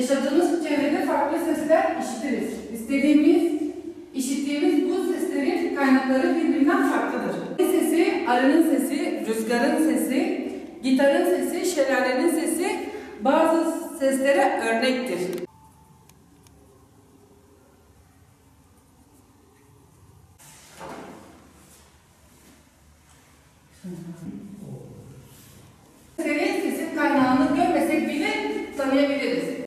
Yaşadığımız çevrede farklı sesler işitiriz. İstediğimiz, işittiğimiz bu seslerin kaynakları birbirinden farklıdır. Sesi, arının sesi, rüzgarın sesi, gitarın sesi, şelalenin sesi bazı seslere örnektir. Seslerin sesin kaynağını görmesek bile tanıyabiliriz.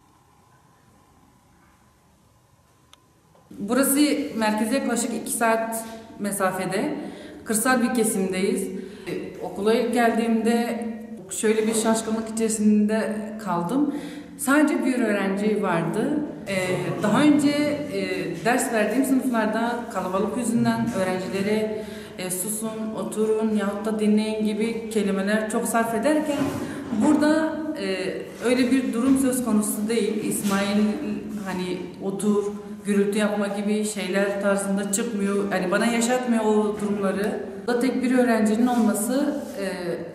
Burası merkeze yaklaşık 2 saat mesafede. Kırsal bir kesimdeyiz. E, Okula ilk geldiğimde şöyle bir şaşkınlık içerisinde kaldım. Sadece bir öğrenci vardı. E, Daha önce e, ders verdiğim sınıflarda kalabalık yüzünden öğrencilere e, susun, oturun yahut da dinleyin gibi kelimeler çok sarf ederken burada e, öyle bir durum söz konusu değil. İsmail hani otur, gürültü yapma gibi şeyler tarzında çıkmıyor. Yani bana yaşatmıyor o durumları. Da tek bir öğrencinin olması e,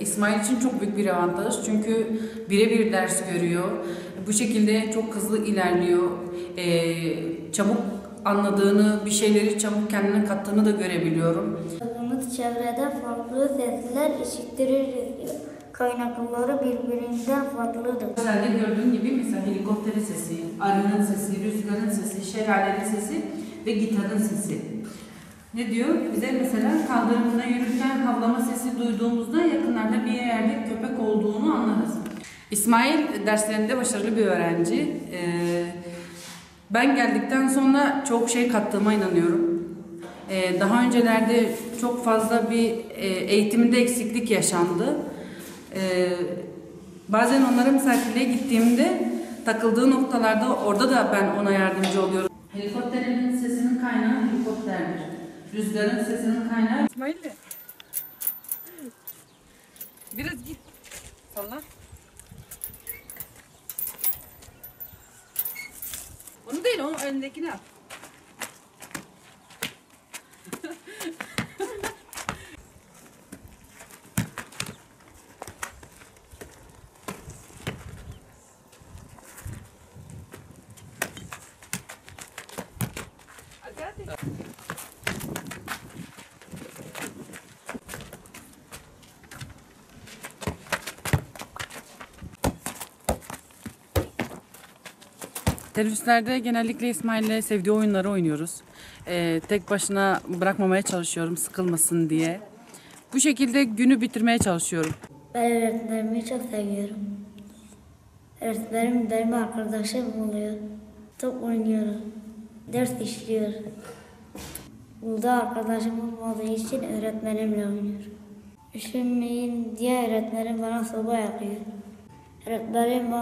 İsmail için çok büyük bir avantaj. Çünkü birebir ders görüyor. Bu şekilde çok hızlı ilerliyor. E, çabuk anladığını, bir şeyleri çabuk kendine kattığını da görebiliyorum. Çevrede farklı sesler işittiririz diyor. Kaynakları birbirinden farklıdır. Özelde gördüğün gibi mesela helikopterin sesi, arının sesi, rüzgarın sesi, şelalenin sesi ve gitarın sesi. Ne diyor? Bize mesela kaldırımda yürürken havlama sesi duyduğumuzda yakınlarda bir yerde köpek olduğunu anlarız. İsmail derslerinde başarılı bir öğrenci. Ee, ben geldikten sonra çok şey kattığıma inanıyorum. Ee, daha öncelerde çok fazla bir e, eğitiminde eksiklik yaşandı. Bazen onlara misafirliğe gittiğimde takıldığı noktalarda orada da ben ona yardımcı oluyorum. Helikopterinin sesinin kaynağı helikopterdir. Rüzgarın sesinin kaynağı İsmail de. Biraz git. Salla. Onu değil, onun önündekini al. Teneffüslerde genellikle İsmail'le sevdiği oyunları oynuyoruz. Ee, tek başına bırakmamaya çalışıyorum sıkılmasın diye. Bu şekilde günü bitirmeye çalışıyorum. Ben öğretmenimi çok seviyorum. Öğretmenim benim arkadaşım oluyor. Top oynuyoruz. Ders işliyor. Burada arkadaşım olmadığı için öğretmenimle oynuyorum. Üşünmeyin diye öğretmenim bana soba yakıyor. Öğretmenim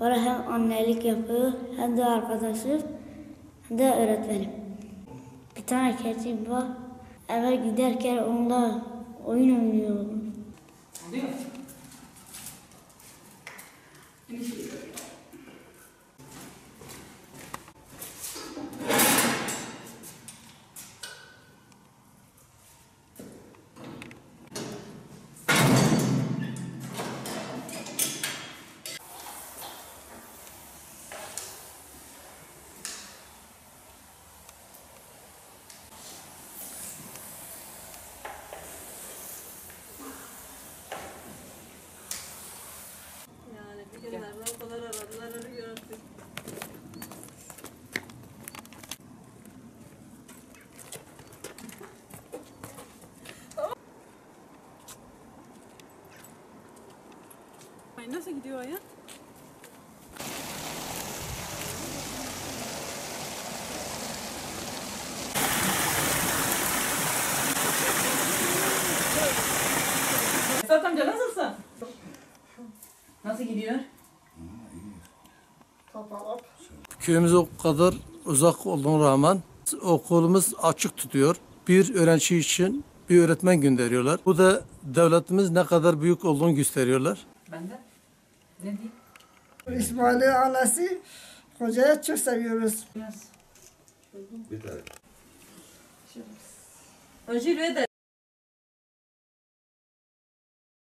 bana, hem annelik yapıyor hem de arkadaşım hem de öğretmenim. Bir tane keçim var. Eve giderken onunla oyun oynuyorum. Oluyor. Yani bugünlerde o kadar aradılar arıyor. Ay nasıl gidiyor ya? Esat amca nasılsın? Nasıl gidiyor? Köyümüz o kadar uzak olduğuna rağmen okulumuz açık tutuyor. Bir öğrenci için bir öğretmen gönderiyorlar. Bu da devletimiz ne kadar büyük olduğunu gösteriyorlar. Ben de. Ne diyeyim? İsmail'in annesi hocaya çok seviyoruz. Biraz. Özür de